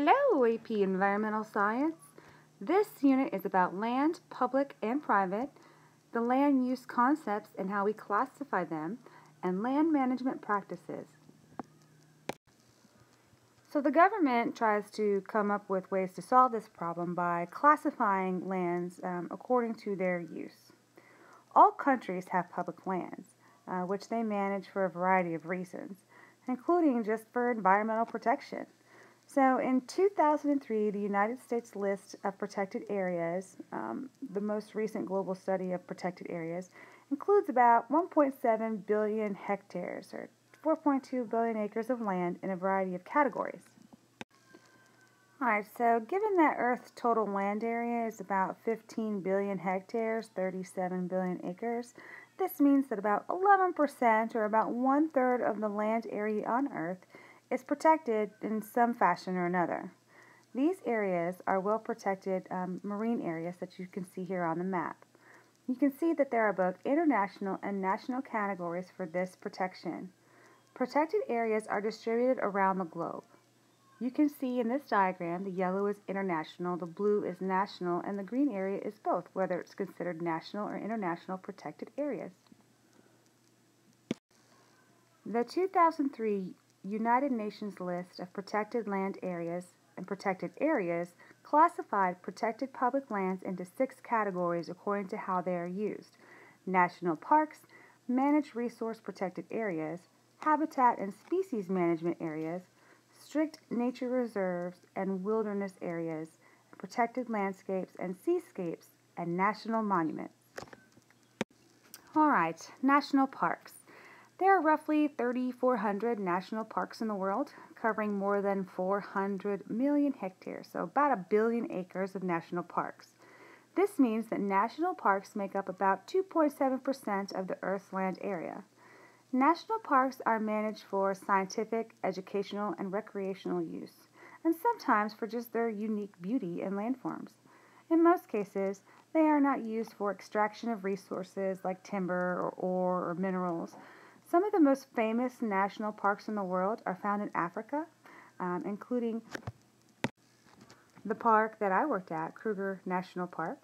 Hello, AP Environmental Science. This unit is about land, public and private, the land use concepts and how we classify them, and land management practices. So the government tries to come up with ways to solve this problem by classifying lands um, according to their use. All countries have public lands, uh, which they manage for a variety of reasons, including just for environmental protection. So in 2003, the United States list of protected areas, um, the most recent global study of protected areas, includes about 1.7 billion hectares or 4.2 billion acres of land in a variety of categories. Alright, so given that Earth's total land area is about 15 billion hectares, 37 billion acres, this means that about 11% or about one third of the land area on Earth is protected in some fashion or another. These areas are well protected um, marine areas that you can see here on the map. You can see that there are both international and national categories for this protection. Protected areas are distributed around the globe. You can see in this diagram the yellow is international, the blue is national, and the green area is both, whether it's considered national or international protected areas. The 2003 United Nations list of protected land areas and protected areas classified protected public lands into six categories according to how they are used national parks, managed resource protected areas, habitat and species management areas, strict nature reserves and wilderness areas, protected landscapes and seascapes, and national monuments. All right, national parks. There are roughly 3,400 national parks in the world, covering more than 400 million hectares, so about a billion acres of national parks. This means that national parks make up about 2.7% of the Earth's land area. National parks are managed for scientific, educational, and recreational use, and sometimes for just their unique beauty and landforms. In most cases, they are not used for extraction of resources like timber or ore or minerals, some of the most famous national parks in the world are found in Africa, um, including the park that I worked at, Kruger National Park.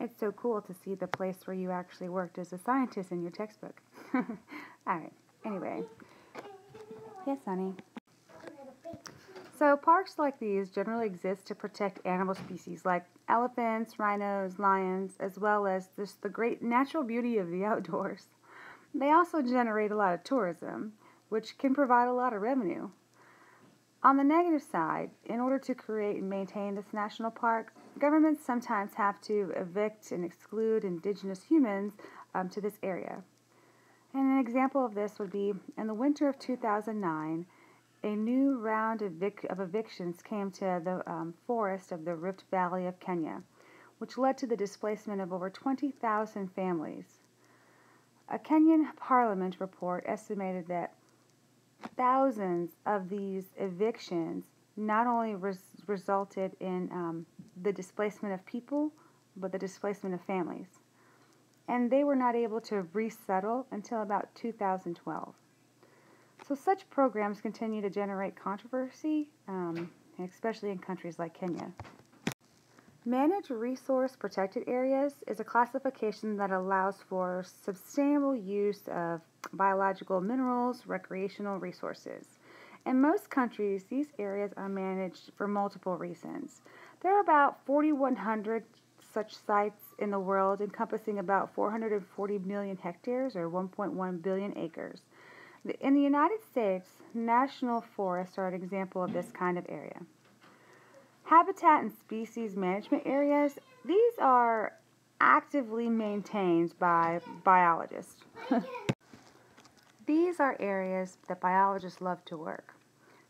It's so cool to see the place where you actually worked as a scientist in your textbook. Alright, anyway. Yes, honey. So parks like these generally exist to protect animal species like elephants, rhinos, lions, as well as just the great natural beauty of the outdoors. They also generate a lot of tourism, which can provide a lot of revenue. On the negative side, in order to create and maintain this national park, governments sometimes have to evict and exclude indigenous humans um, to this area. And an example of this would be in the winter of 2009, a new round of, of evictions came to the um, forest of the Rift Valley of Kenya, which led to the displacement of over 20,000 families. A Kenyan parliament report estimated that thousands of these evictions not only res- resulted in um, the displacement of people, but the displacement of families. And they were not able to resettle until about 2012. So such programs continue to generate controversy, um, especially in countries like Kenya. Managed Resource Protected Areas is a classification that allows for sustainable use of biological minerals, recreational resources. In most countries, these areas are managed for multiple reasons. There are about 4,100 such sites in the world, encompassing about 440 million hectares or 1.1 billion acres. In the United States, national forests are an example of this kind of area. Habitat and species management areas, these are actively maintained by biologists. these are areas that biologists love to work.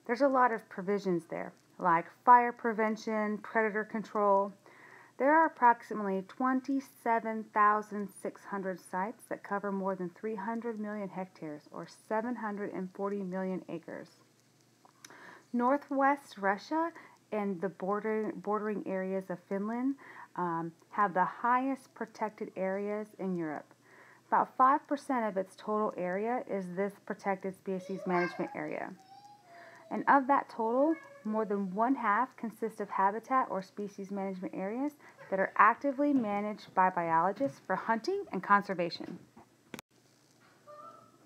There's a lot of provisions there, like fire prevention, predator control, there are approximately 27,600 sites that cover more than 300 million hectares or 740 million acres. Northwest Russia and the border, bordering areas of Finland um, have the highest protected areas in Europe. About 5% of its total area is this protected species management area. And of that total, more than one half consist of habitat or species management areas that are actively managed by biologists for hunting and conservation.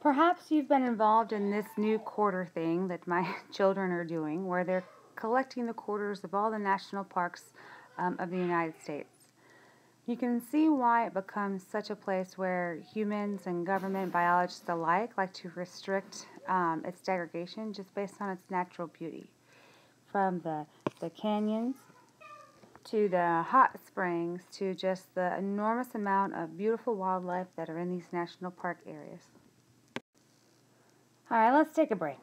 Perhaps you've been involved in this new quarter thing that my children are doing, where they're collecting the quarters of all the national parks um, of the United States. You can see why it becomes such a place where humans and government biologists alike like to restrict um, its degradation just based on its natural beauty. From the, the canyons to the hot springs to just the enormous amount of beautiful wildlife that are in these national park areas. All right, let's take a break.